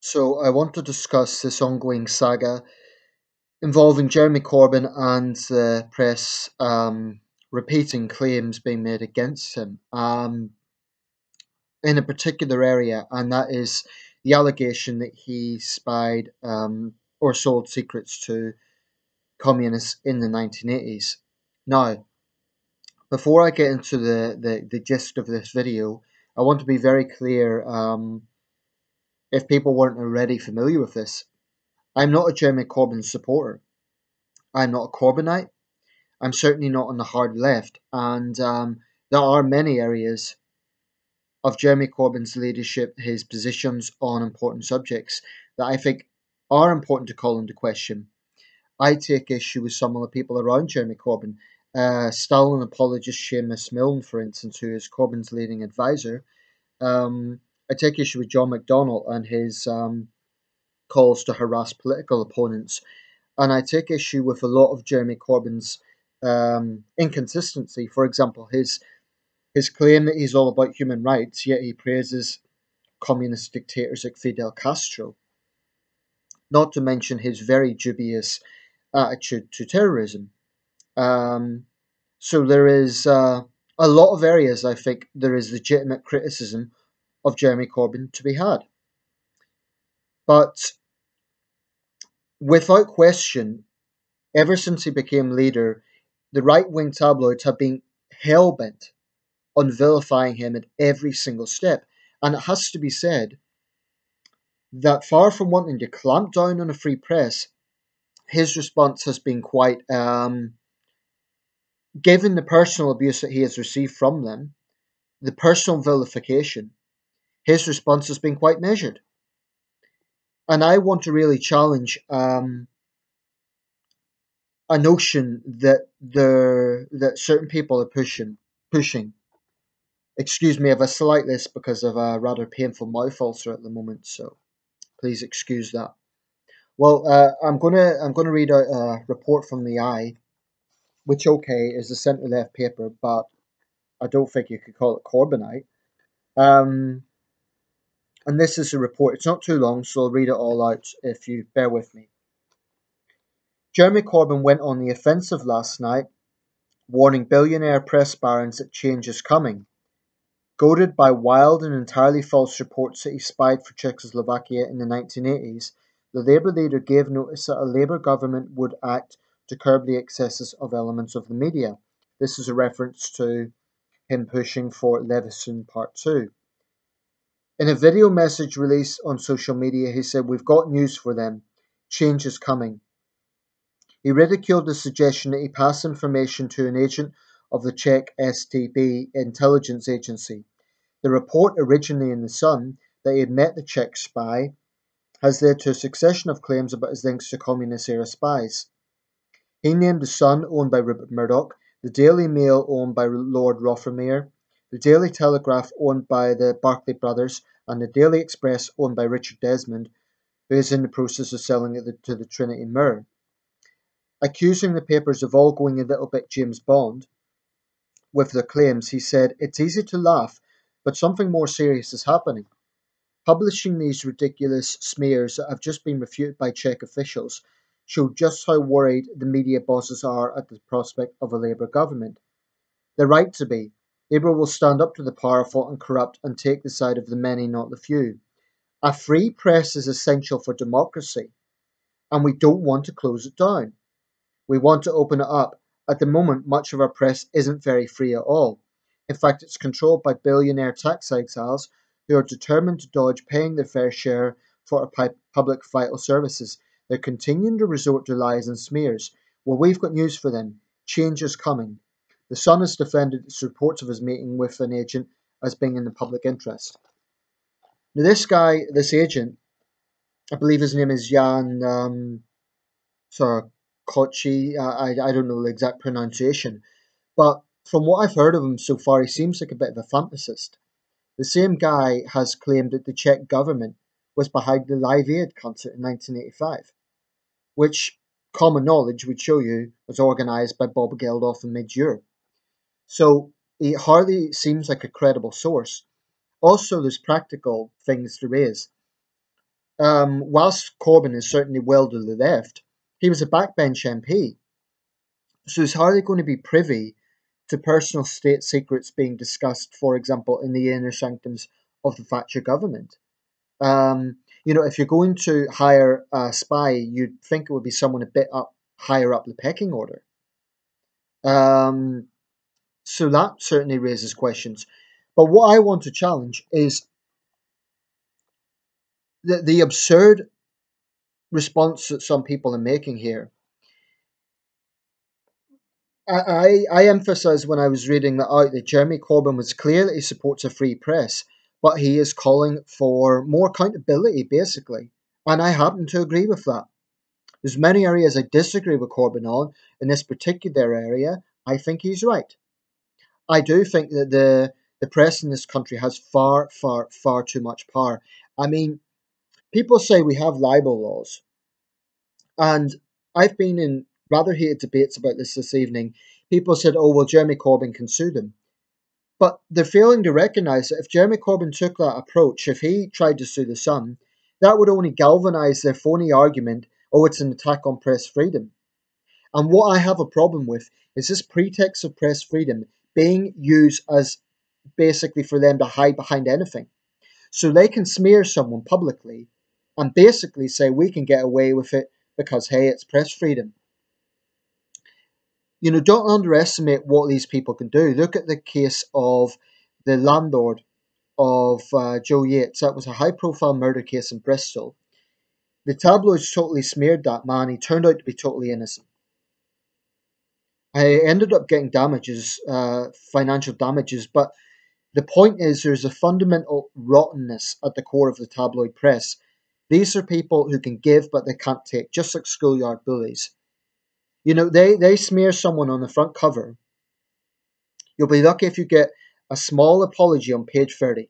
So, I want to discuss this ongoing saga involving Jeremy Corbyn and the press um, repeating claims being made against him um, in a particular area, and that is the allegation that he spied um, or sold secrets to communists in the 1980s. Now, before I get into the, the, the gist of this video, I want to be very clear um, if people weren't already familiar with this. I'm not a Jeremy Corbyn supporter. I'm not a Corbynite. I'm certainly not on the hard left. And um, there are many areas of Jeremy Corbyn's leadership, his positions on important subjects that I think are important to call into question. I take issue with some of the people around Jeremy Corbyn uh, Stalin apologist Seamus Milne, for instance, who is Corbyn's leading advisor, um, I take issue with John McDonnell and his um, calls to harass political opponents, and I take issue with a lot of Jeremy Corbyn's um, inconsistency. For example, his his claim that he's all about human rights, yet he praises communist dictators like Fidel Castro. Not to mention his very dubious attitude to terrorism. Um, so there is uh, a lot of areas I think there is legitimate criticism of Jeremy Corbyn to be had. But without question, ever since he became leader, the right wing tabloids have been hell bent on vilifying him at every single step. And it has to be said that far from wanting to clamp down on a free press, his response has been quite um, given the personal abuse that he has received from them, the personal vilification, his response has been quite measured. And I want to really challenge um, a notion that the that certain people are pushing pushing. Excuse me, I have a slight list because of a rather painful mouth ulcer at the moment, so please excuse that. Well, uh, I'm gonna I'm gonna read a report from the Eye which okay is a centre left paper, but I don't think you could call it Corbynite. Um, and this is a report. It's not too long, so I'll read it all out if you bear with me. Jeremy Corbyn went on the offensive last night, warning billionaire press barons that change is coming. Goaded by wild and entirely false reports that he spied for Czechoslovakia in the 1980s, the Labour leader gave notice that a Labour government would act to curb the excesses of elements of the media. This is a reference to him pushing for Leveson Part 2. In a video message released on social media, he said, We've got news for them. Change is coming. He ridiculed the suggestion that he pass information to an agent of the Czech STB intelligence agency. The report, originally in The Sun, that he had met the Czech spy has led to a succession of claims about his links to communist era spies. He named The Sun, owned by Rupert Murdoch, the Daily Mail, owned by Lord Rothermere, the Daily Telegraph, owned by the Barclay brothers, and the Daily Express, owned by Richard Desmond, who is in the process of selling it to the Trinity Mirror. Accusing the papers of all going a little bit James Bond with their claims, he said, It's easy to laugh, but something more serious is happening. Publishing these ridiculous smears that have just been refuted by Czech officials show just how worried the media bosses are at the prospect of a Labour government. They're right to be. Labour will stand up to the powerful and corrupt and take the side of the many, not the few. A free press is essential for democracy, and we don't want to close it down. We want to open it up. At the moment, much of our press isn't very free at all. In fact, it's controlled by billionaire tax exiles who are determined to dodge paying their fair share for our public vital services they're continuing to resort to lies and smears. Well, we've got news for them. Change is coming. The Sun has defended its reports of his meeting with an agent as being in the public interest. Now, this guy, this agent, I believe his name is Jan um, Kochi. I, I don't know the exact pronunciation, but from what I've heard of him so far, he seems like a bit of a fantasist. The same guy has claimed that the Czech government was behind the Live Aid concert in 1985 which common knowledge would show you was organised by Bob Geldof and Midge Ure. So it hardly seems like a credible source. Also, there's practical things to raise. um, whilst Corbyn is certainly well to the left, he was a backbench MP. So he's hardly going to be privy to personal state secrets being discussed, for example, in the inner sanctums of the Thatcher government. Um, you know, if you're going to hire a spy, you'd think it would be someone a bit up higher up the pecking order. Um, so that certainly raises questions. But what I want to challenge is the, the absurd response that some people are making here. I, I, emphasised when I was reading that out that Jeremy Corbyn was clear that he supports a free press, but he is calling for more accountability, basically. And I happen to agree with that. There's many areas I disagree with Corbyn on. In this particular area, I think he's right. I do think that the the press in this country has far, far, far too much power. I mean, people say we have libel laws, and I've been in rather heated debates about this this evening. People said, "Oh, well, Jeremy Corbyn can sue them," but they're failing to recognise that if Jeremy Corbyn took that approach, if he tried to sue the Sun, that would only galvanise their phony argument, "Oh, it's an attack on press freedom." And what I have a problem with is this pretext of press freedom being used as basically for them to hide behind anything. So they can smear someone publicly and basically say we can get away with it because hey, it's press freedom. You know, don't underestimate what these people can do. Look at the case of the landlord of uh, Jo Yeates. That was a high profile murder case in Bristol. The tabloids totally smeared that man. He turned out to be totally innocent. I ended up getting damages, uh, financial damages, but the point is there's a fundamental rottenness at the core of the tabloid press. These are people who can give but they can't take, just like schoolyard bullies. You know, they, they smear someone on the front cover. You'll be lucky if you get a small apology on page 30.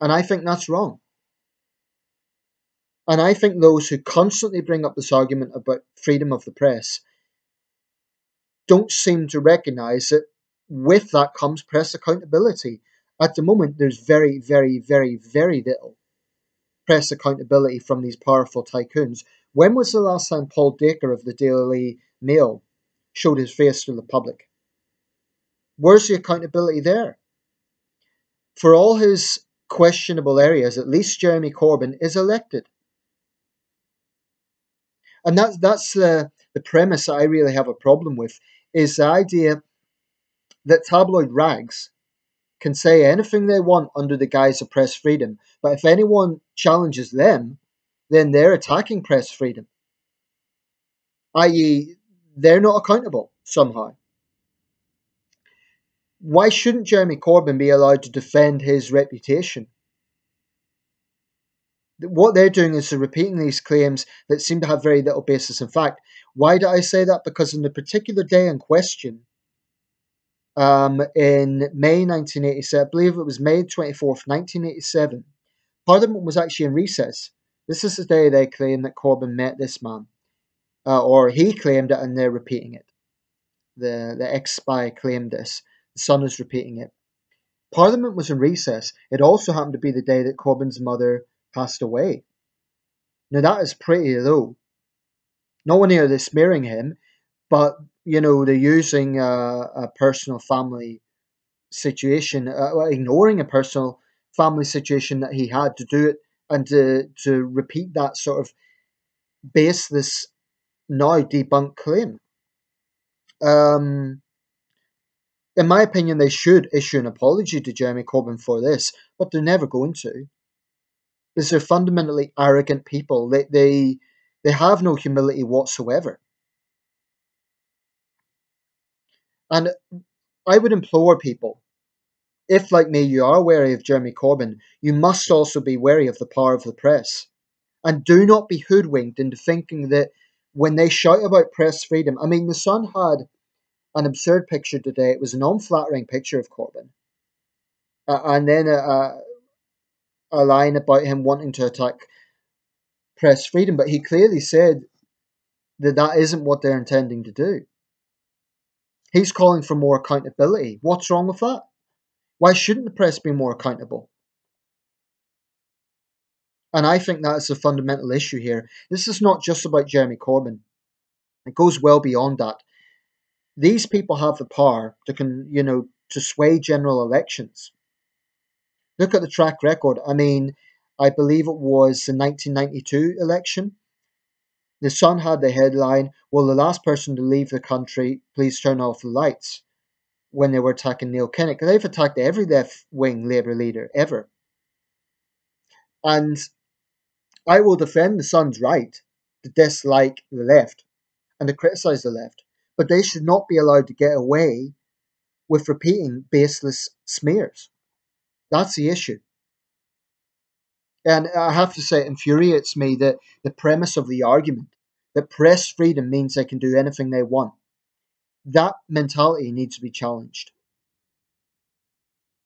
And I think that's wrong. And I think those who constantly bring up this argument about freedom of the press don't seem to recognize that with that comes press accountability. At the moment, there's very, very, very, very little press accountability from these powerful tycoons. When was the last time Paul Dacre of the Daily Mail showed his face to the public? Where's the accountability there? For all his questionable areas, at least Jeremy Corbyn is elected. And that's that's the, the premise I really have a problem with is the idea that tabloid rags can say anything they want under the guise of press freedom, but if anyone challenges them, then they're attacking press freedom. I.e., they're not accountable somehow. Why shouldn't Jeremy Corbyn be allowed to defend his reputation? What they're doing is they're repeating these claims that seem to have very little basis in fact. Why do I say that? Because in the particular day in question, um, in May 1987, I believe it was May 24th, 1987, Parliament was actually in recess. This is the day they claim that Corbyn met this man. Uh, or he claimed it and they're repeating it. The, the ex spy claimed this. The Sun is repeating it. Parliament was in recess. It also happened to be the day that Corbyn's mother passed away. Now that is pretty low. No one here is smearing him, but you know they're using a, a personal family situation, uh, ignoring a personal family situation that he had to do it and to to repeat that sort of baseless now debunked claim. Um, in my opinion, they should issue an apology to Jeremy Corbyn for this, but they're never going to. Because they're fundamentally arrogant people. They, they, they have no humility whatsoever. And I would implore people, if like me you are wary of Jeremy Corbyn, you must also be wary of the power of the press. And do not be hoodwinked into thinking that when they shout about press freedom, I mean, the Sun had an absurd picture today. It was an unflattering picture of Corbyn. Uh, and then a, a line about him wanting to attack press freedom, but he clearly said that that isn't what they're intending to do. He's calling for more accountability. What's wrong with that? Why shouldn't the press be more accountable? And I think that is a fundamental issue here. This is not just about Jeremy Corbyn. It goes well beyond that. These people have the power to can, you know, to sway general elections. Look at the track record. I mean, I believe it was the 1992 election. The Sun had the headline, Will the last person to leave the country please turn off the lights? when they were attacking Neil Kinnock. They've attacked every left wing Labour leader ever. And I will defend the Sun's right to dislike the left and to criticise the left, but they should not be allowed to get away with repeating baseless smears. That's the issue. And I have to say, it infuriates me that the premise of the argument that press freedom means they can do anything they want. That mentality needs to be challenged.